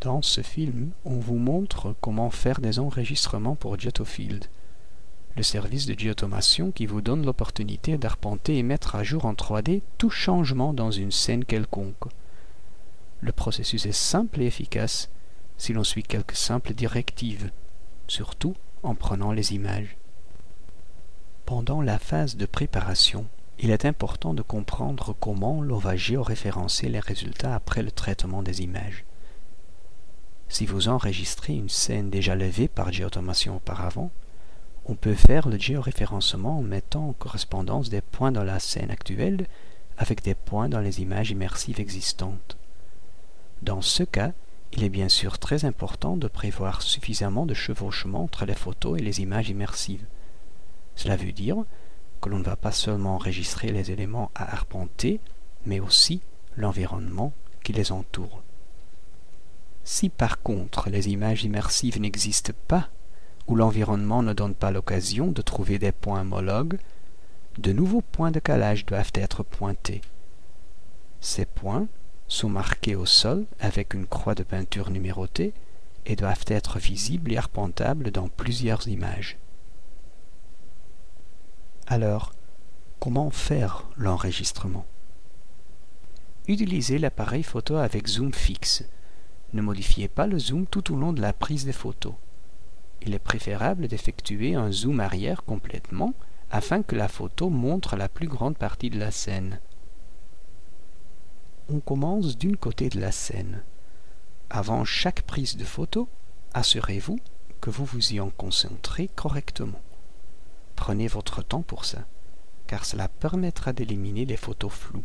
Dans ce film, on vous montre comment faire des enregistrements pour Jetofield, le service de géautomation qui vous donne l'opportunité d'arpenter et mettre à jour en 3D tout changement dans une scène quelconque. Le processus est simple et efficace si l'on suit quelques simples directives, surtout en prenant les images. Pendant la phase de préparation, il est important de comprendre comment l'on va géoréférencer les résultats après le traitement des images. Si vous enregistrez une scène déjà levée par géautomation auparavant, on peut faire le géoréférencement en mettant en correspondance des points dans la scène actuelle avec des points dans les images immersives existantes. Dans ce cas, il est bien sûr très important de prévoir suffisamment de chevauchement entre les photos et les images immersives. Cela veut dire que l'on ne va pas seulement enregistrer les éléments à arpenter, mais aussi l'environnement qui les entoure. Si par contre les images immersives n'existent pas, ou l'environnement ne donne pas l'occasion de trouver des points homologues, de nouveaux points de calage doivent être pointés. Ces points sont marqués au sol avec une croix de peinture numérotée et doivent être visibles et arpentables dans plusieurs images. Alors, comment faire l'enregistrement? Utilisez l'appareil photo avec zoom fixe. Ne modifiez pas le zoom tout au long de la prise des photos. Il est préférable d'effectuer un zoom arrière complètement afin que la photo montre la plus grande partie de la scène. On commence d'une côté de la scène. Avant chaque prise de photo, assurez-vous que vous vous y en concentrez correctement. Prenez votre temps pour ça, car cela permettra d'éliminer les photos floues.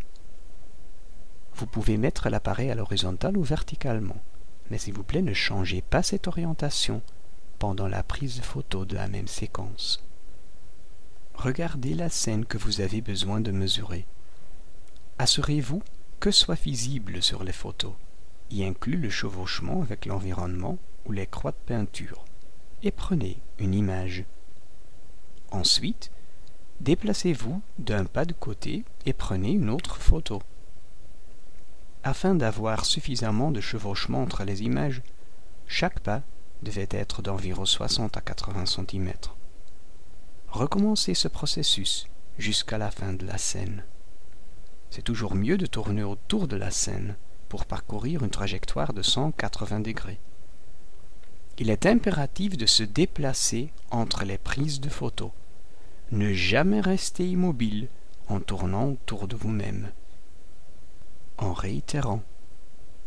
Vous pouvez mettre l'appareil à l'horizontale ou verticalement, mais s'il vous plaît ne changez pas cette orientation pendant la prise photo de la même séquence. Regardez la scène que vous avez besoin de mesurer. Assurez-vous que soit visible sur les photos, y inclut le chevauchement avec l'environnement ou les croix de peinture, et prenez une image. Ensuite, déplacez-vous d'un pas de côté et prenez une autre photo. Afin d'avoir suffisamment de chevauchement entre les images, chaque pas devait être d'environ 60 à 80 cm. Recommencez ce processus jusqu'à la fin de la scène c'est toujours mieux de tourner autour de la scène pour parcourir une trajectoire de 180 degrés. Il est impératif de se déplacer entre les prises de photos. Ne jamais rester immobile en tournant autour de vous-même. En réitérant,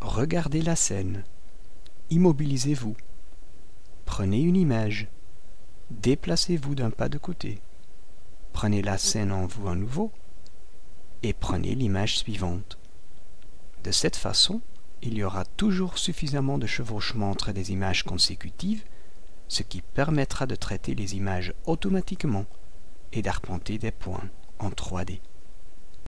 regardez la scène, immobilisez-vous, prenez une image, déplacez-vous d'un pas de côté, prenez la scène en vous à nouveau, et prenez l'image suivante. De cette façon, il y aura toujours suffisamment de chevauchement entre des images consécutives, ce qui permettra de traiter les images automatiquement et d'arpenter des points en 3D.